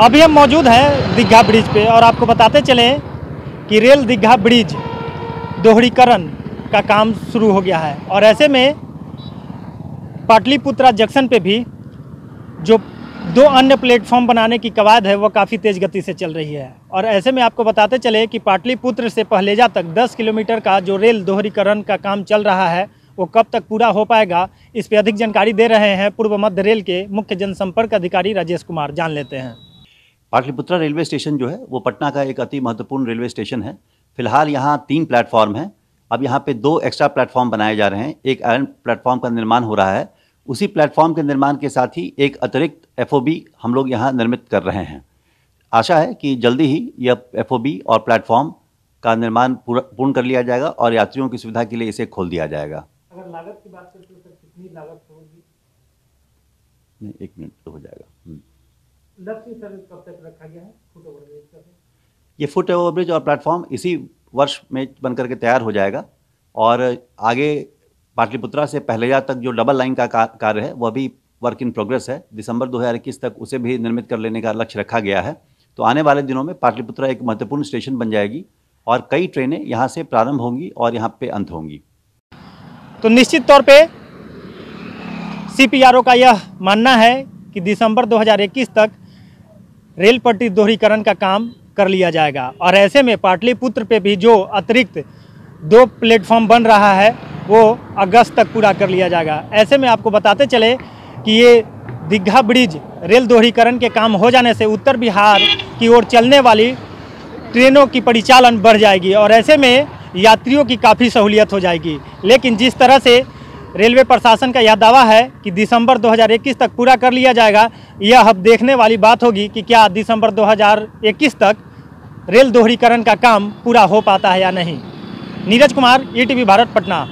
अभी हम मौजूद हैं दीघा ब्रिज पे और आपको बताते चले कि रेल दीघा ब्रिज दोहरीकरण का काम शुरू हो गया है। और ऐसे में पाटलिपुत्रा जंक्शन पे भी जो दो अन्य प्लेटफॉर्म बनाने की कवायद है, वो काफ़ी तेज़ गति से चल रही है। और ऐसे में आपको बताते चले कि पाटलिपुत्र से पहलेजा तक 10 किलोमीटर का जो रेल दोहरीकरण का काम चल रहा है, वो कब तक पूरा हो पाएगा, इस पर अधिक जानकारी दे रहे हैं पूर्व मध्य रेल के मुख्य जनसंपर्क अधिकारी राजेश कुमार। जान लेते हैं। पाटलिपुत्रा रेलवे स्टेशन जो है वो पटना का एक अति महत्वपूर्ण रेलवे स्टेशन है। फ़िलहाल यहाँ तीन प्लेटफॉर्म हैं। अब यहाँ पे दो एक्स्ट्रा प्लेटफॉर्म बनाए जा रहे हैं। एक आयरन प्लेटफॉर्म का निर्माण हो रहा है। उसी प्लेटफॉर्म के निर्माण के साथ ही एक अतिरिक्त एफओबी हम लोग यहाँ निर्मित कर रहे हैं। आशा है कि जल्दी ही यह एफओबी और प्लेटफॉर्म का निर्माण पूर्ण कर लिया जाएगा और यात्रियों की सुविधा के लिए इसे खोल दिया जाएगा। अगर लागत की बात करें तो सर कितनी लागत होगी? नहीं एक मिनट तो हो जाएगा। हम्म। लक्ष्य सर कब तक रखा गया है? फुट ओवरब्रिज का ये फुट ओवरब्रिज और प्लेटफॉर्म इसी वर्ष में बन करके तैयार हो जाएगा और आगे पाटलिपुत्रा से पहलेजा तक जो डबल लाइन का कार्य है वह भी वर्क इन प्रोग्रेस है। दिसंबर 2021 तक उसे भी निर्मित कर लेने का लक्ष्य रखा गया है। तो आने वाले दिनों में पाटलिपुत्रा एक महत्वपूर्ण स्टेशन बन जाएगी और कई ट्रेनें यहाँ से प्रारंभ होंगी और यहाँ पे अंत होंगी। तो निश्चित तौर पे सीपीआरओ का यह मानना है कि दिसंबर 2021 तक रेल पट्टी दोहरीकरण का काम कर लिया जाएगा। और ऐसे में पाटलिपुत्र पे भी जो अतिरिक्त दो प्लेटफॉर्म बन रहा है, वो अगस्त तक पूरा कर लिया जाएगा। ऐसे में आपको बताते चले कि ये दीघा ब्रिज रेल दोहरीकरण के काम हो जाने से उत्तर बिहार की ओर चलने वाली ट्रेनों की परिचालन बढ़ जाएगी और ऐसे में यात्रियों की काफ़ी सहूलियत हो जाएगी। लेकिन जिस तरह से रेलवे प्रशासन का यह दावा है कि दिसंबर 2021 तक पूरा कर लिया जाएगा। यह अब देखने वाली बात होगी कि क्या दिसंबर 2021 तक रेल दोहरीकरण का काम पूरा हो पाता है या नहीं। नीरज कुमार ईटीवी भारत, पटना।